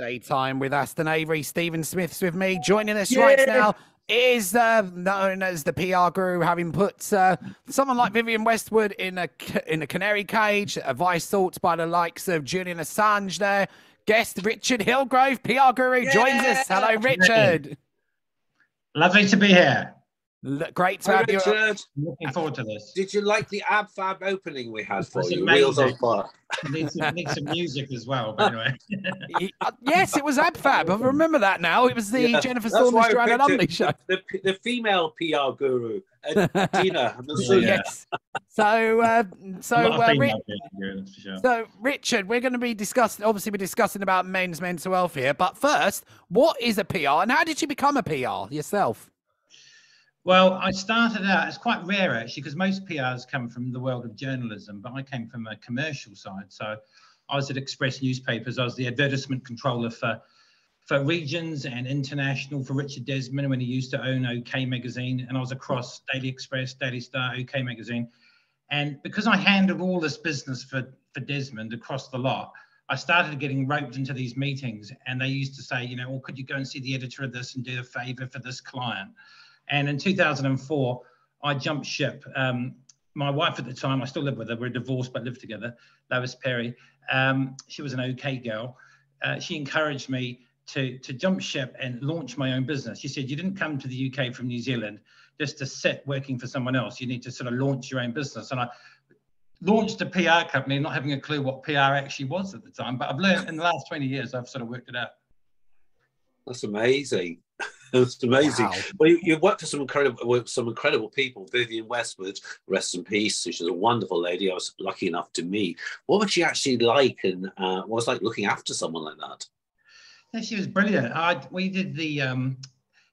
Daytime with Aston Avery. Stephen Smith's with me. Joining us yeah. right now is uh, known as the PR guru, having put uh, someone like Vivienne Westwood in a in a canary cage. Advice thoughts by the likes of Julian Assange. There, guest Richard Hillgrove, PR guru, yeah. joins us. Hello, Richard. Lovely to be here. Great to Hi, have Richard. you. Looking forward to this. Did you like the Ab Fab opening we had for you? Wheels on fire. Need some, need some music as well, by the way. Uh, yes, it was Ab Fab. I remember that now. It was the yeah, Jennifer Storm Joanna Lumley show. The, the, female PR guru, Dina. yes. So, uh, so, uh, Rich, sure. so, Richard, we're going to be discussing. Obviously, we're discussing about men's mental health here. But first, what is a PR, and how did you become a PR yourself? Well, I started out, it's quite rare actually, because most PRs come from the world of journalism, but I came from a commercial side. So I was at Express Newspapers, I was the advertisement controller for, for regions and international for Richard Desmond when he used to own OK Magazine. And I was across Daily Express, Daily Star, OK Magazine. And because I handled all this business for, for Desmond across the lot, I started getting roped into these meetings and they used to say, you know, well, could you go and see the editor of this and do a favor for this client? And in 2004, I jumped ship. Um, my wife at the time, I still live with her, we're divorced but live together, Lois Perry. Um, she was an okay girl. Uh, she encouraged me to, to jump ship and launch my own business. She said, You didn't come to the UK from New Zealand just to sit working for someone else. You need to sort of launch your own business. And I launched a PR company, not having a clue what PR actually was at the time. But I've learned in the last 20 years, I've sort of worked it out. That's amazing. It's amazing. Wow. Well, you, you worked with some incredible, with some incredible people. Vivienne Westwood, rest in peace. She's a wonderful lady. I was lucky enough to meet. What would she actually like, and uh, what was like looking after someone like that? Yeah, she was brilliant. I, we did the. Um,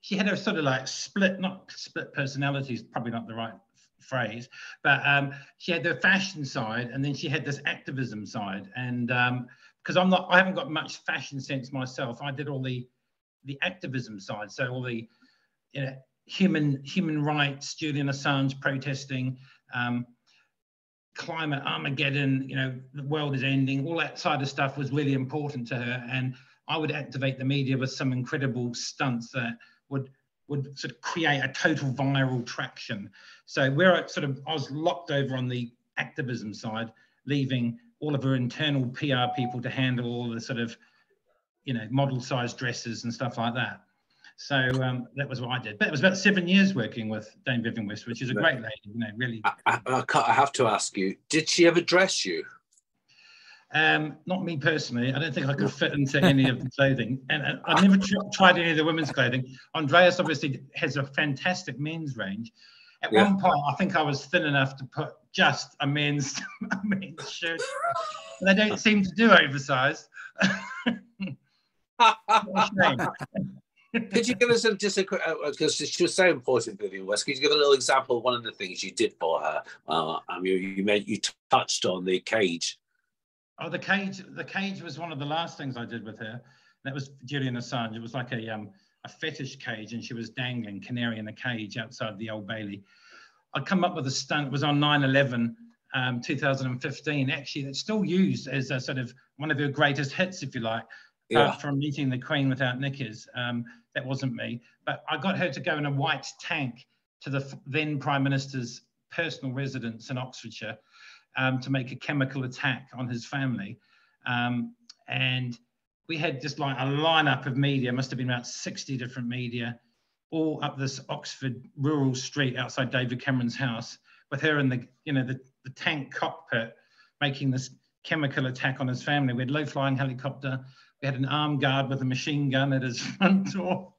she had a sort of like split, not split personalities, probably not the right phrase, but um, she had the fashion side, and then she had this activism side. And because um, I'm not, I haven't got much fashion sense myself. I did all the the activism side. So all the you know, human human rights, Julian Assange protesting, um, climate Armageddon, you know, the world is ending. All that side of stuff was really important to her, and I would activate the media with some incredible stunts that would would sort of create a total viral traction. So where sort of I was locked over on the activism side, leaving all of her internal PR people to handle all the sort of you know, model size dresses and stuff like that. So um, that was what I did. But it was about seven years working with Dame Vivienne West, which is a great lady, you know, really. I, I, I have to ask you, did she ever dress you? Um, not me personally. I don't think I could fit into any of the clothing, and uh, I never tr- tried any of the women's clothing. Andreas obviously has a fantastic men's range. At yeah. one point, I think I was thin enough to put just a men's, a men's shirt. they don't seem to do oversized. could you give us a, just a quick, because uh, she was so important, Vivienne West. Could you give a little example of one of the things you did for her? Uh, um, you you made you touched on the cage. Oh, the cage. The cage was one of the last things I did with her. That was Julian Assange. It was like a um a fetish cage, and she was dangling canary in a cage outside the Old Bailey. I come up with a stunt. It was on 9/11. Um, 2015. Actually, it's still used as a sort of one of her greatest hits, if you like yeah. from meeting the Queen without knickers. Um, that wasn't me, but I got her to go in a white tank to the then Prime Minister's personal residence in Oxfordshire um, to make a chemical attack on his family. Um, and we had just like a lineup of media, must have been about 60 different media, all up this Oxford rural street outside David Cameron's house, with her in the, you know, the, the tank cockpit making this chemical attack on his family. We had low flying helicopter, we had an armed guard with a machine gun at his front door,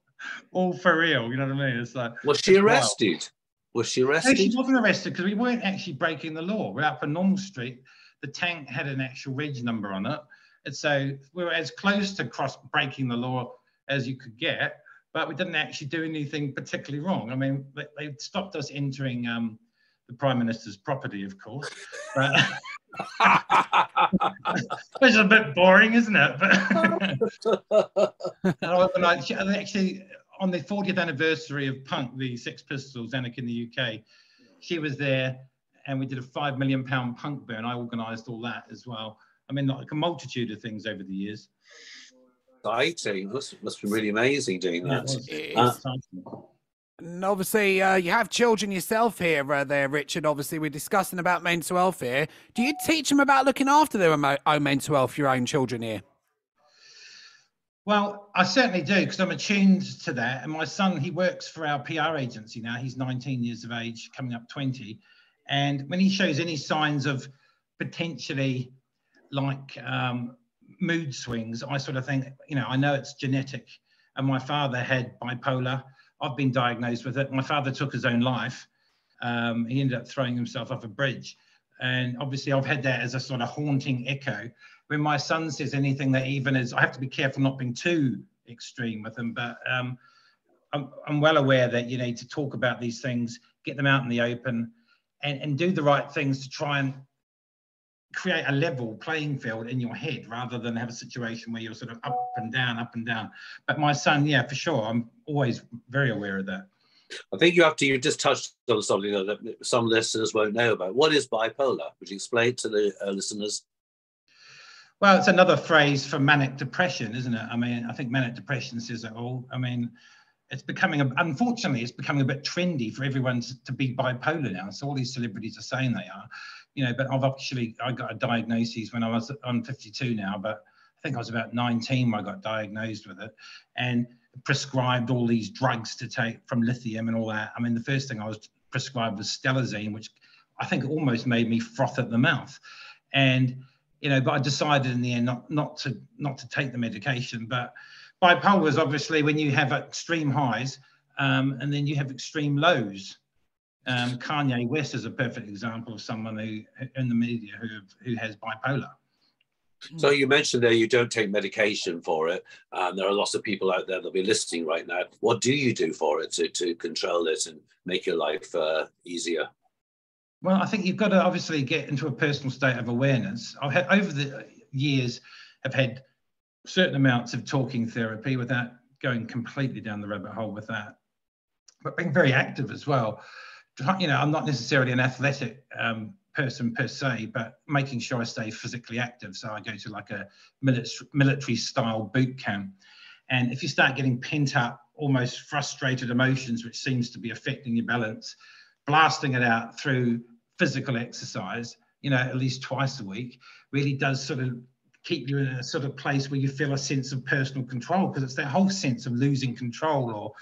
all for real. You know what I mean? It's like was she arrested? Wild. Was she arrested? No, she wasn't arrested because we weren't actually breaking the law. We're up a normal street. The tank had an actual reg number on it, and so we were as close to cross breaking the law as you could get. But we didn't actually do anything particularly wrong. I mean, they, they stopped us entering um, the prime minister's property, of course. But Which is a bit boring, isn't it? But and I, actually, on the 40th anniversary of Punk, the Sex Pistols, Anarchy in the UK, she was there, and we did a five million pound punk burn. I organised all that as well. I mean, like a multitude of things over the years. exciting. This must be really amazing doing that. Uh, and obviously, uh, you have children yourself here, uh, there, Richard. Obviously, we're discussing about mental health here. Do you teach them about looking after their own mental health, your own children here? Well, I certainly do because I'm attuned to that. And my son, he works for our PR agency now. He's 19 years of age, coming up 20. And when he shows any signs of potentially like um, mood swings, I sort of think, you know, I know it's genetic. And my father had bipolar. I've been diagnosed with it. My father took his own life. Um, he ended up throwing himself off a bridge. And obviously, I've had that as a sort of haunting echo when my son says anything that even is, I have to be careful not being too extreme with him, but um, I'm, I'm, well aware that you need to talk about these things, get them out in the open, and, and do the right things to try and create a level playing field in your head rather than have a situation where you're sort of up and down, up and down. But my son, yeah, for sure, I'm always very aware of that. I think you have to, you just touched on something that some listeners won't know about. What is bipolar? Would you explain to the uh, listeners? Well, it's another phrase for manic depression, isn't it? I mean, I think manic depression says it all. I mean, it's becoming, a, unfortunately, it's becoming a bit trendy for everyone to, to, be bipolar now. So all these celebrities are saying they are, you know. But I've actually, I got a diagnosis when I was on 52 now, but I think I was about 19 when I got diagnosed with it, and prescribed all these drugs to take from lithium and all that. I mean, the first thing I was prescribed was stelazine, which I think almost made me froth at the mouth, and you know, but I decided in the end not not to not to take the medication. But bipolar is obviously when you have extreme highs um, and then you have extreme lows. Um, Kanye West is a perfect example of someone who in the media who who has bipolar. So you mentioned there you don't take medication for it. Um, there are lots of people out there that'll be listening right now. What do you do for it to, to control it and make your life uh, easier? Well, I think you've got to obviously get into a personal state of awareness. I've had over the years have had certain amounts of talking therapy without going completely down the rabbit hole with that, but being very active as well. You know, I'm not necessarily an athletic um, person per se, but making sure I stay physically active. So I go to like a military style boot camp. And if you start getting pent up, almost frustrated emotions, which seems to be affecting your balance, blasting it out through physical exercise, you know, at least twice a week, really does sort of keep you in a sort of place where you feel a sense of personal control because it's that whole sense of losing control or,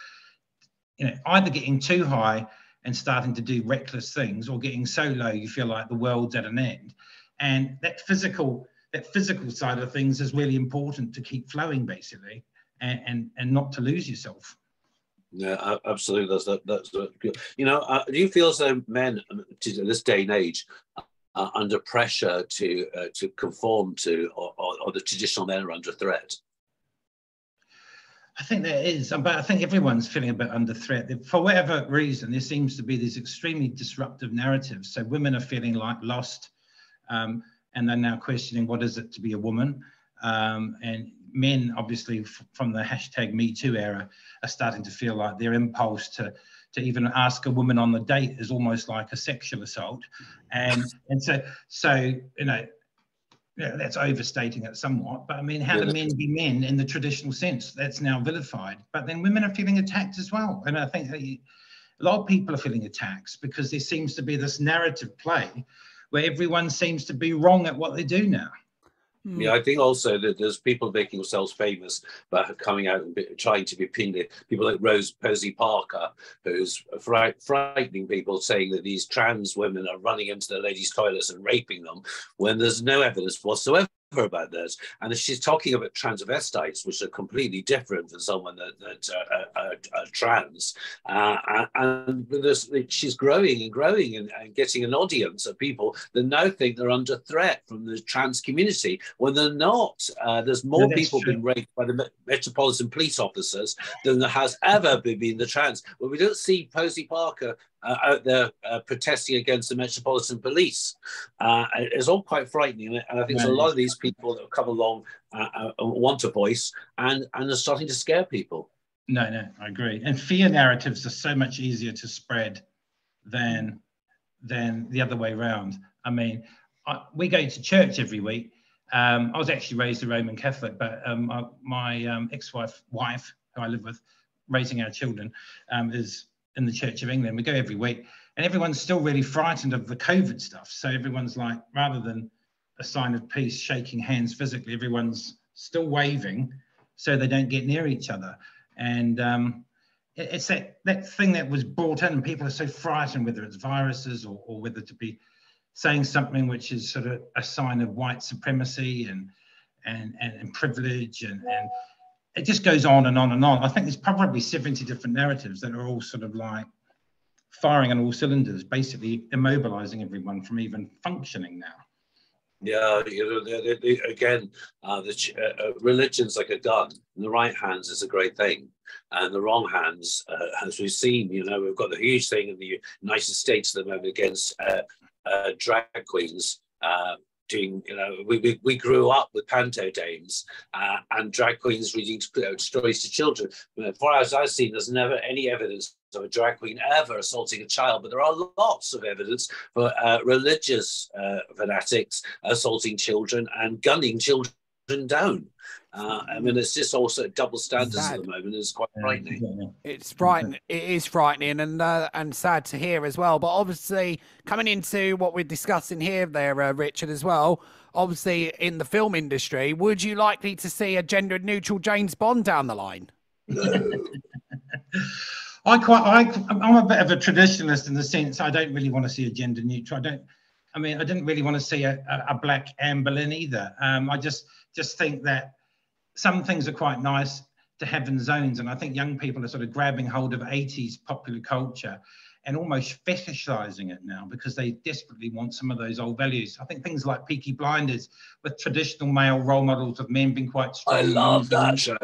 you know, either getting too high and starting to do reckless things or getting so low you feel like the world's at an end. And that physical, that physical side of things is really important to keep flowing basically and, and, and not to lose yourself. Yeah, absolutely. That's that, that's good. You know, uh, do you feel as though men um, to this day and age are under pressure to uh, to conform to, or, or, or, the traditional men are under threat? I think there is, but I think everyone's feeling a bit under threat. For whatever reason, there seems to be these extremely disruptive narratives. So women are feeling like lost, um, and they're now questioning what is it to be a woman. Um, and men, obviously, from the hashtag Me Too era, are starting to feel like their impulse to to even ask a woman on the date is almost like a sexual assault, and and so so you know. Yeah, that's overstating it somewhat, but I mean, how yeah. do men be men in the traditional sense? That's now vilified. But then women are feeling attacked as well, and I think a lot of people are feeling attacked because there seems to be this narrative play where everyone seems to be wrong at what they do now. Mm. Yeah, I think also that there's people making themselves famous by coming out and be, trying to be pinned. People like Rose Posie Parker, who's fright, frightening people, saying that these trans women are running into the ladies' toilets and raping them when there's no evidence whatsoever about this. And she's talking about transvestites, which are completely different than someone that, that uh, uh, uh, trans. Uh, and this, she's growing and growing and, and, getting an audience of people that now think they're under threat from the trans community when they're not. Uh, there's more people true. being raped by the Metropolitan Police officers than there has ever been, the trans. Well, we don't see Posie Parker uh, out there uh, protesting against the Metropolitan Police. Uh, it's all quite frightening, and I think a lot of these people that have come along uh, uh, want a voice and and are starting to scare people. No, no, I agree. And fear narratives are so much easier to spread than than the other way around. I mean, I, we go to church every week, Um, I was actually raised a Roman Catholic, but um, I, my um, ex-wife, wife, who I live with, raising our children, um, is in the Church of England. We go every week, and everyone's still really frightened of the COVID stuff. So everyone's like, rather than a sign of peace, shaking hands physically, everyone's still waving, so they don't get near each other. And um, it, it's that that thing that was brought in, and people are so frightened, whether it's viruses or, or whether to be saying something which is sort of a sign of white supremacy and and and, and privilege and and it just goes on and on and on. I think there's probably 70 different narratives that are all sort of like firing on all cylinders, basically immobilizing everyone from even functioning now. Yeah, you know, they, they, again, uh, the uh, uh, religion's like a gun. In the right hands is a great thing, and the wrong hands, uh, as we've seen, you know, we've got the huge thing in the United States at the moment against uh, uh, drag queens doing, you know, we, we, we, grew up with panto dames uh, and drag queens reading stories to children. Far as I've seen, there's never any evidence of a drag queen ever assaulting a child, but there are lots of evidence for uh, religious uh, fanatics assaulting children and gunning children down. Uh, I mean, it's just also double standards sad. at the moment. It's quite frightening. It's frightening. It is frightening and uh, and sad to hear as well. But obviously, coming into what we're discussing here, there, uh, Richard, as well. Obviously, in the film industry, would you likely to see a gender neutral James Bond down the line? No. I quite, I, I'm a bit of a traditionalist in the sense I don't really want to see a gender neutral. I don't. I mean, I didn't really want to see a, a, a black Anne Boleyn either. Um, I just just think that some things are quite nice to have in zones. And I think young people are sort of grabbing hold of 80s popular culture and almost fetishizing it now because they desperately want some of those old values. I think things like Peaky Blinders with traditional male role models of men being quite strong. I love that show.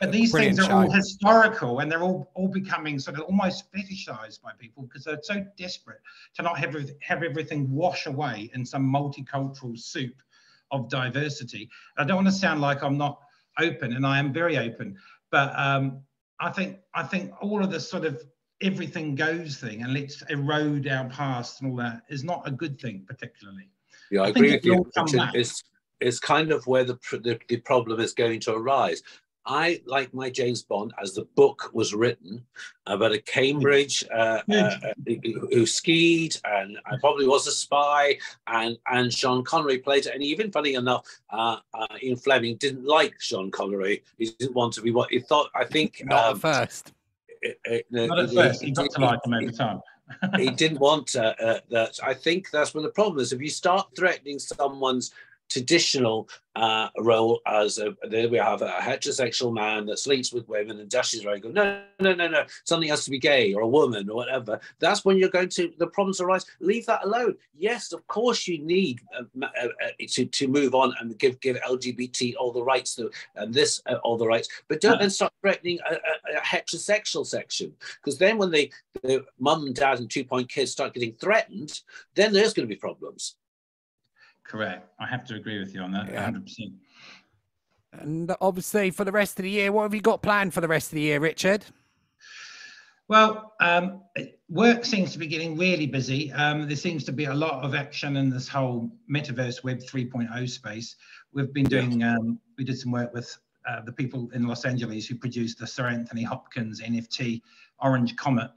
But these Brilliant things are show. all historical and they're all, all becoming sort of almost fetishized by people because they're so desperate to not have, have everything wash away in some multicultural soup of diversity. I don't want to sound like I'm not open, and I am very open. But um, I think I think all of the sort of everything goes thing, and let's erode our past and all that is not a good thing, particularly. Yeah, I, I agree with you. It's, it's kind of where the, the, the problem is going to arise. I like my James Bond as the book was written about a Cambridge uh, uh, who skied and I probably was a spy, and and Sean Connery played it. And even funny enough, uh, uh, Ian Fleming didn't like Sean Connery. He didn't want to be what he thought. I think not um, at first. It, it, Not at first. He, he got to like him over time. he didn't want uh, uh, that. I think that's where the problem is. If you start threatening someone's traditional uh, role as a, there we have a heterosexual man that sleeps with women and dashes around go no no no no something has to be gay or a woman or whatever. That's when you're going to the problems arise. Leave that alone. Yes of course you need uh, uh, uh to, to move on and give give lgbt all the rights to and this uh, all the rights. But don't then start threatening a, a, a heterosexual section because then when they the mum and dad and two point kids start getting threatened then there's going to be problems Correct. I have to agree with you on that. Yeah. 100%. And obviously, for the rest of the year, what have you got planned for the rest of the year, Richard? Well, um, work seems to be getting really busy. Um, there seems to be a lot of action in this whole metaverse Web 3.0 space. We've been doing, um, we did some work with uh, the people in Los Angeles who produced the Sir Anthony Hopkins NFT Orange Comet.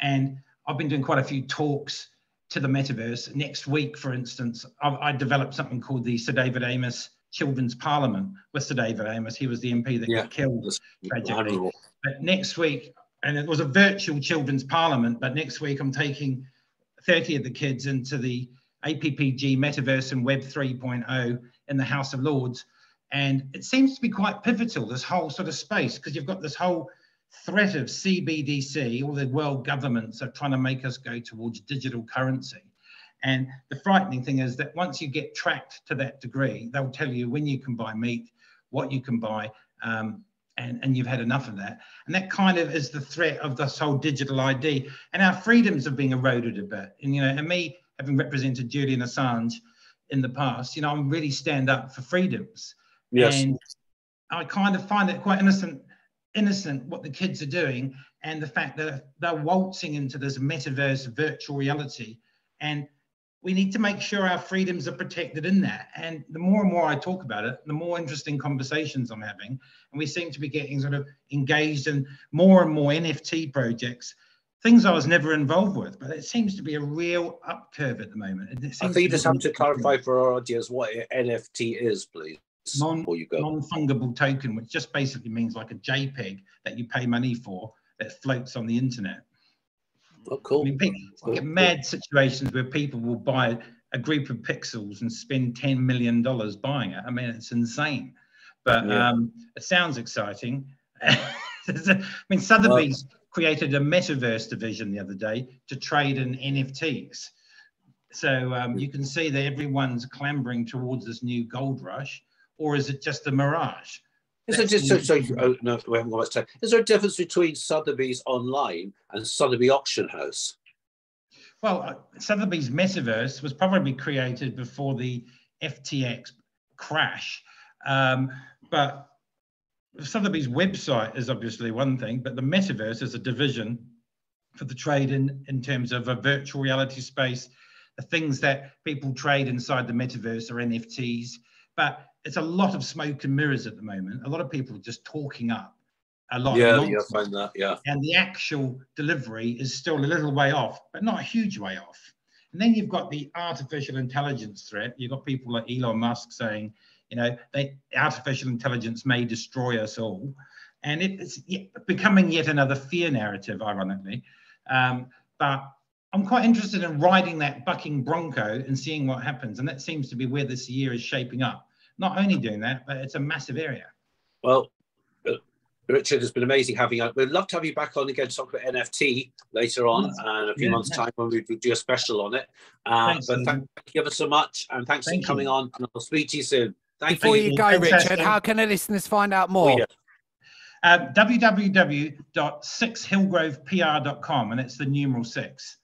And I've been doing quite a few talks to the metaverse. Next week, for instance, I, I developed something called the Sir David Amess Children's Parliament with Sir David Amess. He was the MP that yeah, got killed tragically. But next week, and it was a virtual children's parliament, but next week I'm taking 30 of the kids into the APPG Metaverse and Web 3.0 in the House of Lords. And it seems to be quite pivotal, this whole sort of space, because you've got this whole threat of CBDC, all the world governments are trying to make us go towards digital currency. And the frightening thing is that once you get tracked to that degree, they'll tell you when you can buy meat, what you can buy, um, and, and you've had enough of that. And that kind of is the threat of this whole digital ID. And our freedoms are being eroded a bit. And, you know, and me having represented Julian Assange in the past, you know, I'm really stand up for freedoms. Yes. And I kind of find it quite innocent innocent what the kids are doing and the fact that they're waltzing into this metaverse virtual reality and we need to make sure our freedoms are protected in that. And the more and more I talk about it, the more interesting conversations I'm having. And we seem to be getting sort of engaged in more and more NFT projects, things I was never involved with. But it seems to be a real up curve at the moment. I think you just have to clarify for our audience what NFT is, please. Non, non-fungible token, which just basically means like a JPEG that you pay money for that floats on the internet. Oh, cool. I mean, people cool. get mad situations where people will buy a group of pixels and spend $10 million buying it. I mean, it's insane, but yeah. um, it sounds exciting. I mean, Sotheby's well, created a metaverse division the other day to trade in NFTs. So um, you can see that everyone's clambering towards this new gold rush, or is it just a mirage? Is there just so, so oh, no, we haven't got much time. Is there a difference between Sotheby's online and Sotheby Auction House? Well, uh, Sotheby's Metaverse was probably created before the FTX crash, um, but Sotheby's website is obviously one thing, but the Metaverse is a division for the trade in, in terms of a virtual reality space. The things that people trade inside the Metaverse are NFTs, but it's a lot of smoke and mirrors at the moment. A lot of people are just talking up a lot. Yeah, yeah, find that. Yeah. And the actual delivery is still a little way off, but not a huge way off. And then you've got the artificial intelligence threat. You've got people like Elon Musk saying, you know, they, artificial intelligence may destroy us all. And it's becoming yet another fear narrative, ironically. Um, but I'm quite interested in riding that bucking bronco and seeing what happens. And that seems to be where this year is shaping up not only doing that, but it's a massive area. Well, uh, Richard, it's been amazing having you. We'd love to have you back on again to talk about NFT later on yes. and a few yeah, months' time when we do a special on it. Uh, thanks, but thank you ever so much, and thanks thank for coming you. on. And I'll speak to you soon. Thank Before you, you go, Richard, how can the listeners find out more? Oh, yeah. Uh, www.sixhillgrovepr.com, and it's the numeral six.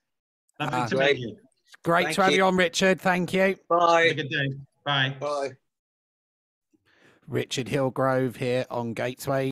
Lovely ah, to great. meet you. Great Thank to have you. you on, Richard. Thank you. Bye. Have a good day. Bye. Bye. Richard Hillgrove here on Gateway.